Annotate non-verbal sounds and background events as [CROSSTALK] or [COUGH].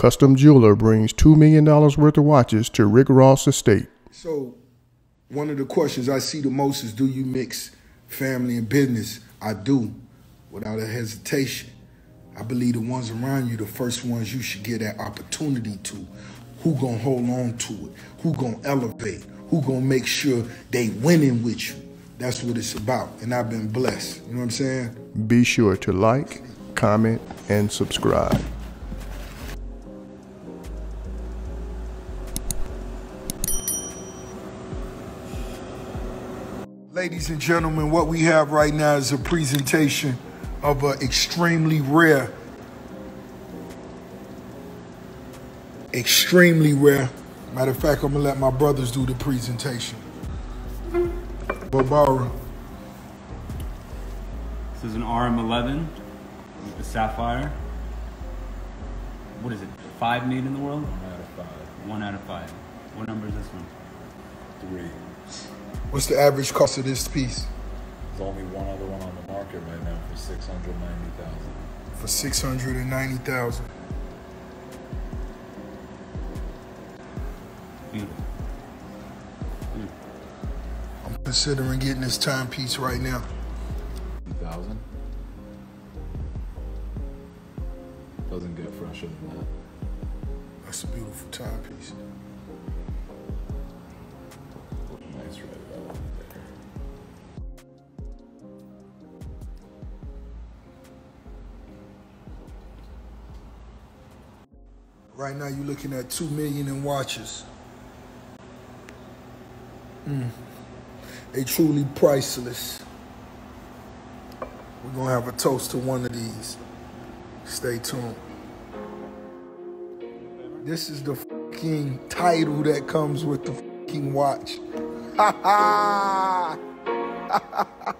Custom Jeweler brings $2 million worth of watches to Rick Ross Estate. So, one of the questions I see the most is do you mix family and business? I do, without a hesitation. I believe the ones around you, the first ones you should get that opportunity to. Who gonna hold on to it? Who gonna elevate? Who gonna make sure they winning with you? That's what it's about. And I've been blessed. You know what I'm saying? Be sure to like, comment, and subscribe. Ladies and gentlemen, what we have right now is a presentation of an extremely rare, extremely rare. Matter of fact, I'm gonna let my brothers do the presentation. Bobara. This is an RM11 with the Sapphire. What is it? Five made in the world? One out of five. One out of five. What number is this one? Three. What's the average cost of this piece? There's only one other one on the market right now for six hundred ninety thousand. For six hundred and ninety thousand. Beautiful. I'm considering getting this timepiece right now. thousand. Doesn't get fresher than that. That's a beautiful timepiece. Right now, you're looking at two million in watches. Mm. They truly priceless. We're gonna have a toast to one of these. Stay tuned. This is the fucking title that comes with the fucking watch. [LAUGHS] Ha ha! [LAUGHS]